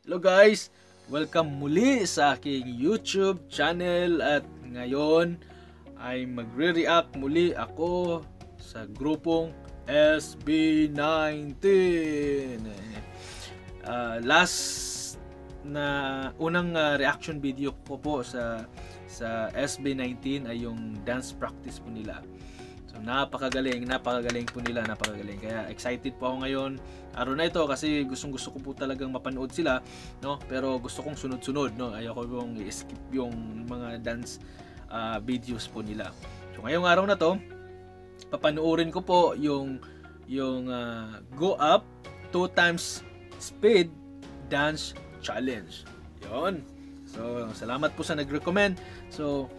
Hello guys! Welcome muli sa aking YouTube channel at ngayon ay magre-react muli ako sa grupong SB19. Uh, last na unang uh, reaction video ko po sa sa SB19 ay yung dance practice po nila. So napakagaling, napakagaling po nila, napakagaling. Kaya excited po ako ngayon araw na ito kasi gustong gusto ko po talagang mapanood sila, no? Pero gusto kong sunod-sunod, no? Ayoko yung i-skip yung mga dance uh, videos po nila. So ngayong araw na to, papanoorin ko po yung yung uh, go up two times speed dance challenge. 'Yon. So, salamat po sa nag-recommend. So,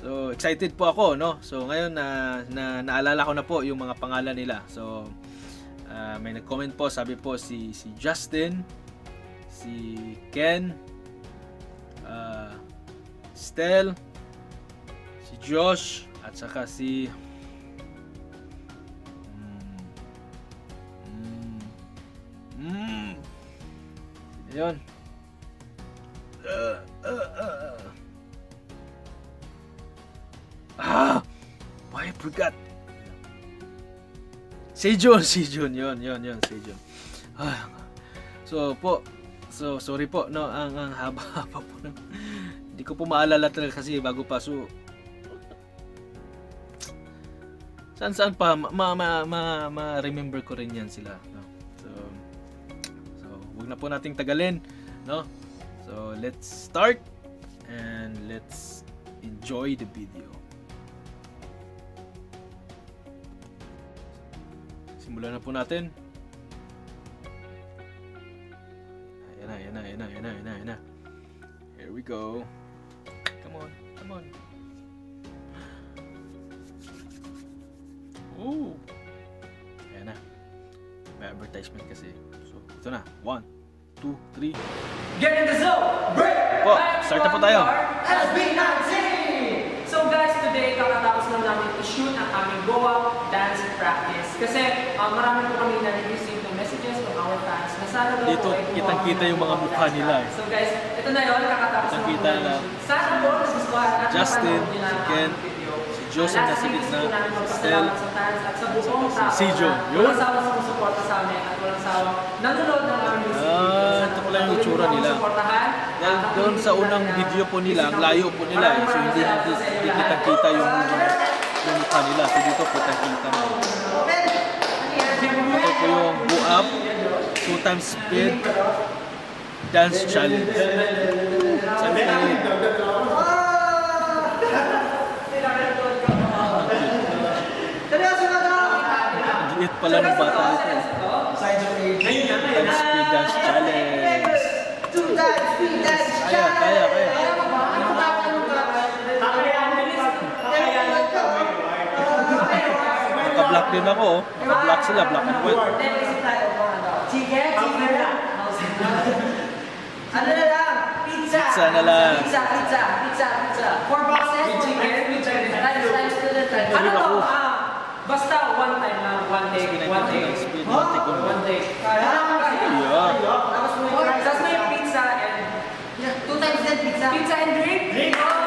so excited po ako, no? So, ngayon na, na naalala ko na po yung mga pangalan nila. So, uh, may nag-comment po, sabi po si si Justin, si Ken, uh, Stel, si Josh, at saka si mm, mm, mm, Ayun. Ah! Why I forgot? Sejun, Sejun, yon, yon, yon, Sejun. Ah. So po, so sorry po, no, ang, ang haba-haba po. No. Hindi ko po maalala talaga kasi bago pa. So, saan saan pa ma ma ma, ma remember ko rin yan sila no so so wag na po nating tagalin no so let's start and let's enjoy the video simulan na po natin ayan na ayan na ayan na ayan na ayan na, ayan na. here we go come on come on Ooh. Ayan na. May advertisement kasi. So, ito na. One, two, three. Get in the zone! Break! Po, start na po tayo. SB19! Today kakatapos lang namin i-shoot ang aming Goa dance practice. Kasi uh, marami po kami na-receive ng messages from our fans na sana daw Dito, po ay kitang-kita ng yung mga mukha nila. So guys, ito na yun, kakatapos lang po namin. Sana po, nagustuhan at Justin, na si Ken, si Joseph Ah, na sa gitna, si Stel, si na Yun. walang sawa sumusuporta sa amin at walang sawa nanonood ng aming music Ah, video. Sana ito pala yung itsura nila. suportahan. Dahil doon sa unang na video po nila, ang layo po nila eh. So hindi, hindi, hindi inyo kitang-kita yung, yung mukha nila. So dito kitang-kita na. Ito po yung go up, two times speed, dance challenge. Sabi ko, ang liit pala ng bata ito. Times speed dance challenge. Kaya, kaya, kaya. Naka-black din ako. oh. Naka-black sila, black and white. Sige, sige lang. Ano na lang? Pizza. Pizza na lang. Pizza, pizza, pizza, pizza. Four boxes? With chicken? With chicken. Times, times to the time. Ano to? Ah, basta one time lang. One day. One day. one on One day. Tapos pizza and... Two times that pizza. Pizza and drink? Drink!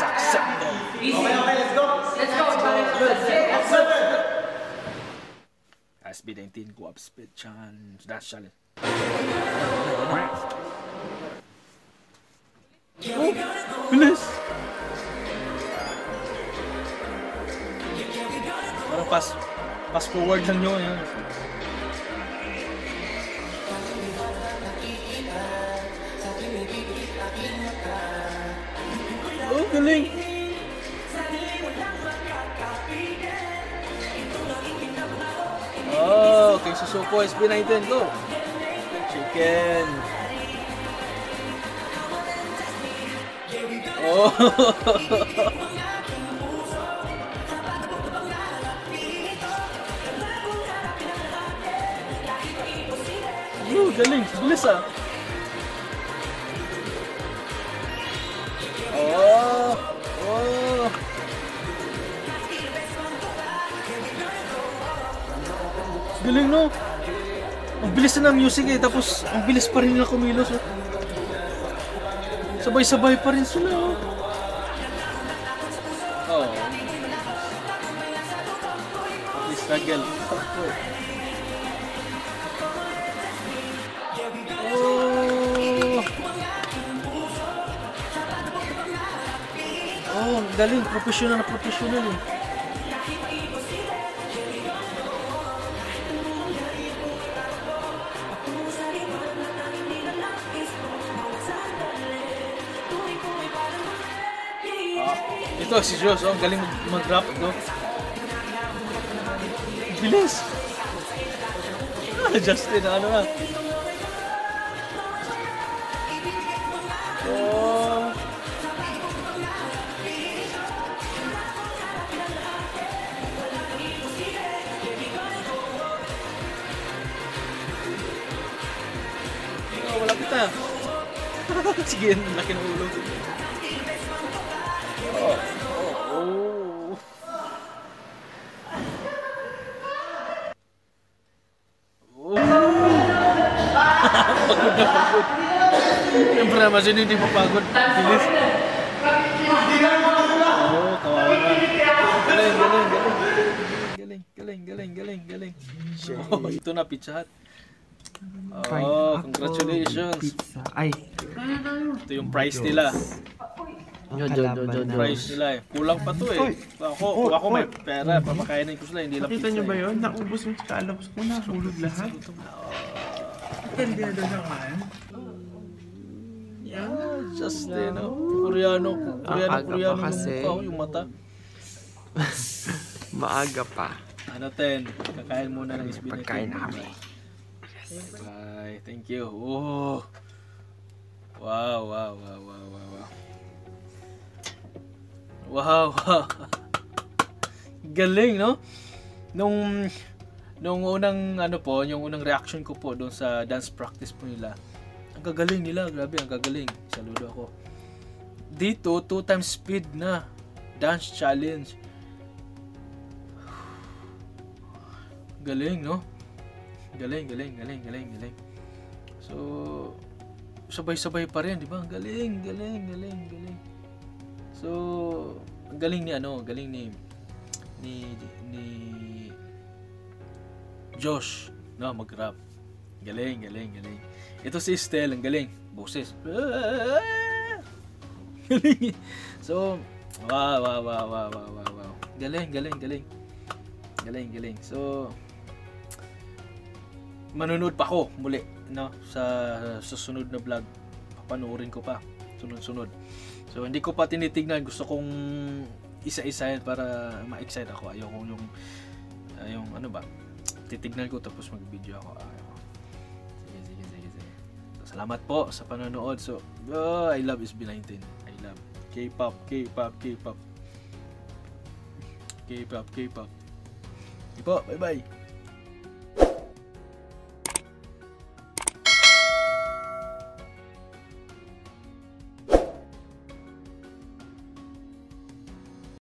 Dance accepted. Easy. Okay, let's go. Let's go. Let's go. SB19 go up speed challenge. Dance challenge. Oh, bilis! Parang pass, pass forward lang yun. Yan. Oh, galing! Oh, kay Susuko SB19, go! Chicken! Oh! Oh, galing. Bilis ah. Galing no? Ang bilis na ng music eh, tapos ang bilis pa rin nila kumilos. Oh. Sabay-sabay pa rin sila. Oh. Oh. Struggle. Oh. Oh, galing. Professional na professional eh. Ito si Jos, oh, galing mag- mag-rap, no? Bilis! Ah, Justin, ano na? Oh. Oh, wala kita. Sige, laki ng ulo. Pagod. Siyempre naman, sino hindi mapagod? Bilis. Oo, kawawa nga. Galing, galing, galing. Galing, galing, galing, galing, galing. Oh, ito na, pizza hut. Oh, congratulations. Pizza. Ay, Ito yung price nila. ang kalaban na. Price nila eh. Kulang pa to eh. Ako, ako may pera. Papakainin ko sila, hindi lang Nakita pizza. niyo ba eh. yun? Naubos yung kalabos ko, nahulog lahat. Hindi na daw nakain. Ah, Justin, oh. Koreano, Koreano, aga pa Koreano yung kasi. mukha, oh, yung mata. Maaga pa. Ano, ten? Kakain muna ng SB Pagkain na kami. Bye. Thank you. Oh. Wow, wow, wow, wow, wow, wow. Wow, wow. Galing, no? Nung nung unang ano po, yung unang reaction ko po doon sa dance practice po nila. Ang gagaling nila, grabe, ang gagaling. Saludo ako. Dito, two times speed na. Dance challenge. Galing, no? Galing, galing, galing, galing, galing. So, sabay-sabay pa rin, di ba? Galing, galing, galing, galing. So, galing ni ano, galing ni ni ni Josh, no, mag-rap. Galing, galing, galing. Ito si Estel, ang galing. Boses. So, wow, wow, wow, wow, wow, wow, wow. Galing, galing, galing. Galing, galing. So, manunod pa ako muli no sa susunod na vlog papanoorin ko pa sunod-sunod so hindi ko pa tinitignan gusto kong isa-isahin para ma-excite ako ayoko yung ah, yung ano ba titignan ko tapos mag-video ako. Ayoko sige sige sige sige. So, salamat po sa panonood. So oh, I love SB19 I love K-pop K-pop K-pop. K-pop K-pop. K-pop bye bye